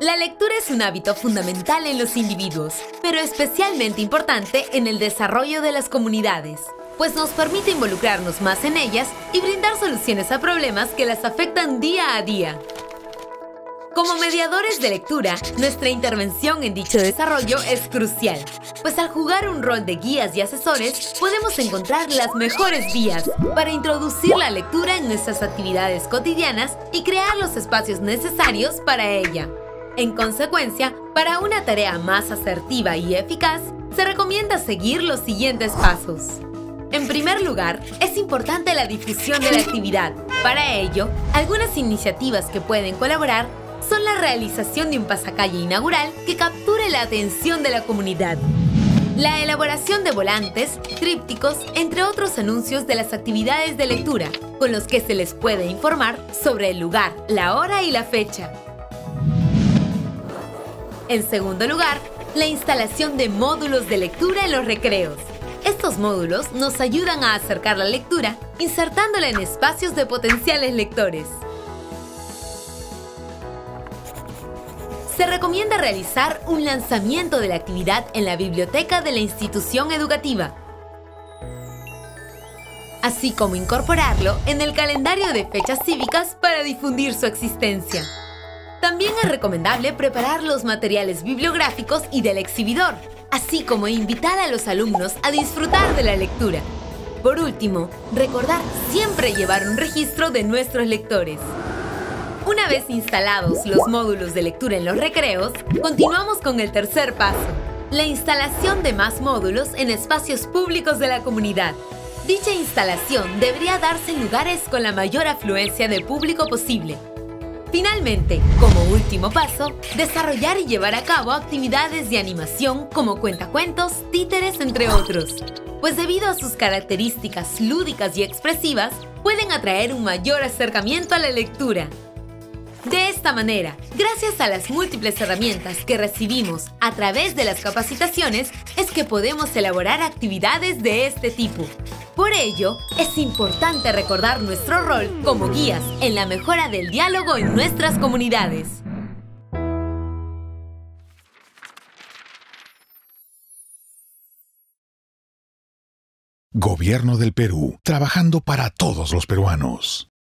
La lectura es un hábito fundamental en los individuos, pero especialmente importante en el desarrollo de las comunidades, pues nos permite involucrarnos más en ellas y brindar soluciones a problemas que las afectan día a día. Como mediadores de lectura, nuestra intervención en dicho desarrollo es crucial, pues al jugar un rol de guías y asesores, podemos encontrar las mejores vías para introducir la lectura en nuestras actividades cotidianas y crear los espacios necesarios para ella. En consecuencia, para una tarea más asertiva y eficaz, se recomienda seguir los siguientes pasos. En primer lugar, es importante la difusión de la actividad. Para ello, algunas iniciativas que pueden colaborar son la realización de un pasacalle inaugural que capture la atención de la comunidad, la elaboración de volantes, trípticos, entre otros anuncios de las actividades de lectura, con los que se les puede informar sobre el lugar, la hora y la fecha. En segundo lugar, la instalación de módulos de lectura en los recreos. Estos módulos nos ayudan a acercar la lectura insertándola en espacios de potenciales lectores. Se recomienda realizar un lanzamiento de la actividad en la biblioteca de la institución educativa, así como incorporarlo en el calendario de fechas cívicas para difundir su existencia. También es recomendable preparar los materiales bibliográficos y del exhibidor, así como invitar a los alumnos a disfrutar de la lectura. Por último, recordar siempre llevar un registro de nuestros lectores. Una vez instalados los módulos de lectura en los recreos, continuamos con el tercer paso, la instalación de más módulos en espacios públicos de la comunidad. Dicha instalación debería darse en lugares con la mayor afluencia de público posible, Finalmente, como último paso, desarrollar y llevar a cabo actividades de animación como cuentacuentos, títeres, entre otros, pues debido a sus características lúdicas y expresivas, pueden atraer un mayor acercamiento a la lectura. De esta manera, gracias a las múltiples herramientas que recibimos a través de las capacitaciones, es que podemos elaborar actividades de este tipo. Por ello, es importante recordar nuestro rol como guías en la mejora del diálogo en nuestras comunidades. Gobierno del Perú, trabajando para todos los peruanos.